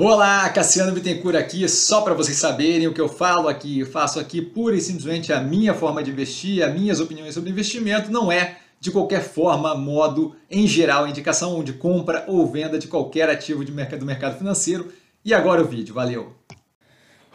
Olá, Cassiano Bittencourt aqui, só para vocês saberem o que eu falo aqui, faço aqui pura e simplesmente a minha forma de investir, as minhas opiniões sobre investimento, não é de qualquer forma, modo, em geral, indicação de compra ou venda de qualquer ativo de mercado, do mercado financeiro. E agora o vídeo, valeu!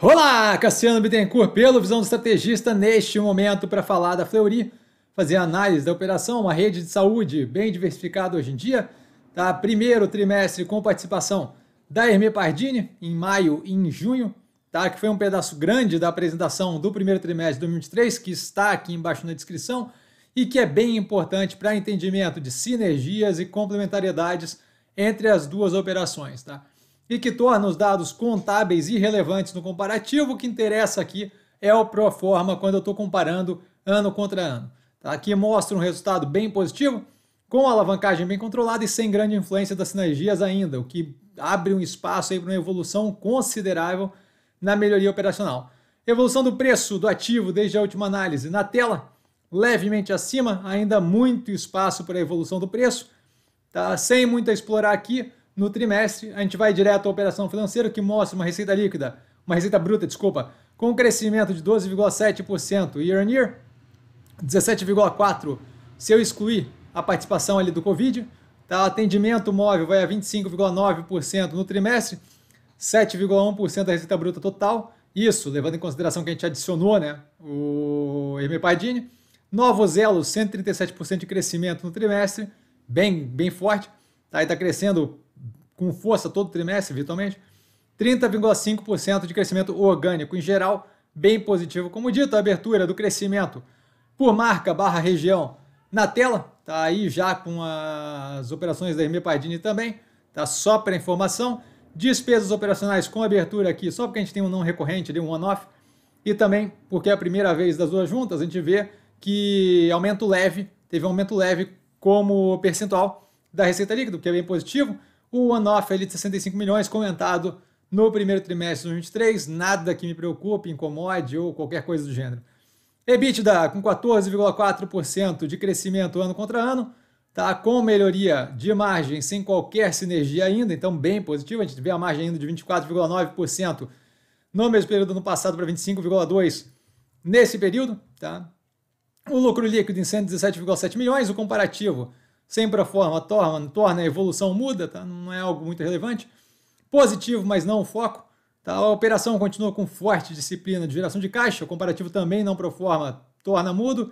Olá, Cassiano Bittencourt, pelo Visão do Estrategista, neste momento para falar da Fleury, fazer análise da operação, uma rede de saúde bem diversificada hoje em dia, tá? primeiro trimestre com participação da Hermê Pardini, em maio e em junho, tá? que foi um pedaço grande da apresentação do primeiro trimestre de 2023, que está aqui embaixo na descrição, e que é bem importante para entendimento de sinergias e complementariedades entre as duas operações. Tá? E que torna os dados contábeis irrelevantes no comparativo, o que interessa aqui é o pro forma quando eu estou comparando ano contra ano. Tá? Aqui mostra um resultado bem positivo, com alavancagem bem controlada e sem grande influência das sinergias ainda, o que abre um espaço para uma evolução considerável na melhoria operacional. Evolução do preço do ativo desde a última análise. Na tela, levemente acima, ainda muito espaço para a evolução do preço. Tá? Sem muito a explorar aqui, no trimestre, a gente vai direto à operação financeira, que mostra uma receita líquida, uma receita bruta, desculpa, com um crescimento de 12,7% year on year, 17,4% se eu excluir a participação ali do Covid, Tá? Atendimento móvel vai a 25,9% no trimestre, 7,1% da receita bruta total. Isso, levando em consideração que a gente adicionou né, o Hermepadine. Novos elos, 137% de crescimento no trimestre, bem, bem forte. Tá? está crescendo com força todo trimestre, virtualmente. 30,5% de crescimento orgânico em geral, bem positivo. Como dito, a abertura do crescimento por marca barra região na tela, tá aí já com as operações da Hermê Pardini também, tá só para informação. Despesas operacionais com abertura aqui, só porque a gente tem um não recorrente um one-off, e também porque é a primeira vez das duas juntas, a gente vê que aumento leve, teve um aumento leve como percentual da receita líquida, que é bem positivo. O one-off ali de 65 milhões comentado no primeiro trimestre de 2023, nada que me preocupe, incomode ou qualquer coisa do gênero. EBITDA com 14,4% de crescimento ano contra ano, tá? com melhoria de margem sem qualquer sinergia ainda, então bem positivo. A gente vê a margem indo de 24,9% no mesmo período do ano passado para 25,2% nesse período. Tá? O lucro líquido em 117,7 milhões, o comparativo sem proforma torna, torna a evolução muda, tá? não é algo muito relevante. Positivo, mas não o foco. Tá? A operação continua com forte disciplina de geração de caixa, o comparativo também não proforma, torna mudo,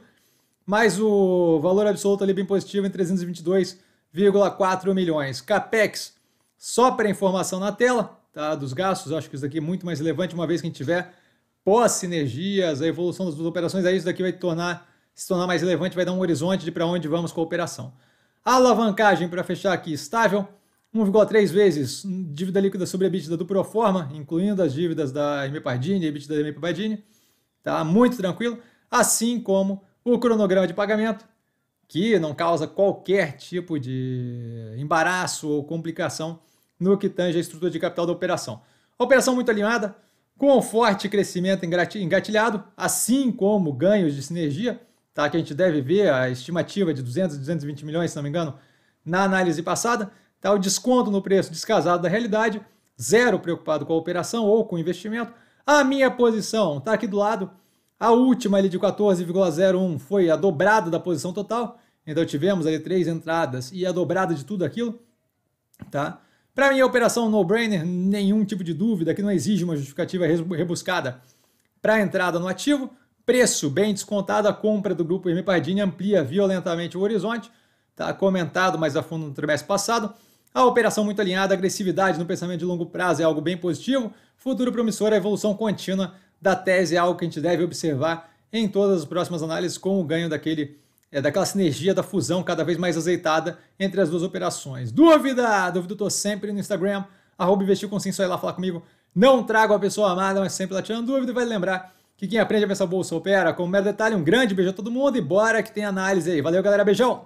mas o valor absoluto ali bem positivo em 322,4 milhões. Capex, só para informação na tela tá? dos gastos, acho que isso daqui é muito mais relevante, uma vez que a gente tiver pós-sinergias, a evolução das duas operações, aí isso daqui vai tornar, se tornar mais relevante, vai dar um horizonte de para onde vamos com a operação. A alavancagem, para fechar aqui, estável, 1,3 vezes dívida líquida sobre a EBITDA do Proforma, incluindo as dívidas da MP Pardini e EBITDA da MP Pardini. Tá muito tranquilo. Assim como o cronograma de pagamento, que não causa qualquer tipo de embaraço ou complicação no que tange a estrutura de capital da operação. operação muito alinhada, com forte crescimento engatilhado, assim como ganhos de sinergia, tá? que a gente deve ver a estimativa de 200, 220 milhões, se não me engano, na análise passada. Tá? O desconto no preço descasado da realidade, zero preocupado com a operação ou com o investimento. A minha posição está aqui do lado. A última ali de 14,01 foi a dobrada da posição total. Então tivemos ali três entradas e a dobrada de tudo aquilo. Tá? Para mim, a operação no-brainer, nenhum tipo de dúvida, que não exige uma justificativa rebuscada para a entrada no ativo. Preço bem descontado, a compra do grupo M Pardini amplia violentamente o horizonte. Tá comentado mais a fundo no trimestre passado. A operação muito alinhada, agressividade no pensamento de longo prazo é algo bem positivo. Futuro promissor, a evolução contínua da tese é algo que a gente deve observar em todas as próximas análises com o ganho daquele é, daquela sinergia da fusão cada vez mais azeitada entre as duas operações. Dúvida? Dúvida, tô sempre no Instagram, arroba investir com sim, só ir lá falar comigo. Não trago a pessoa amada, mas sempre lá tirando dúvida. Vai lembrar que quem aprende a pensar bolsa opera. Com o mero detalhe, um grande beijo a todo mundo e bora que tem análise aí. Valeu, galera. Beijão!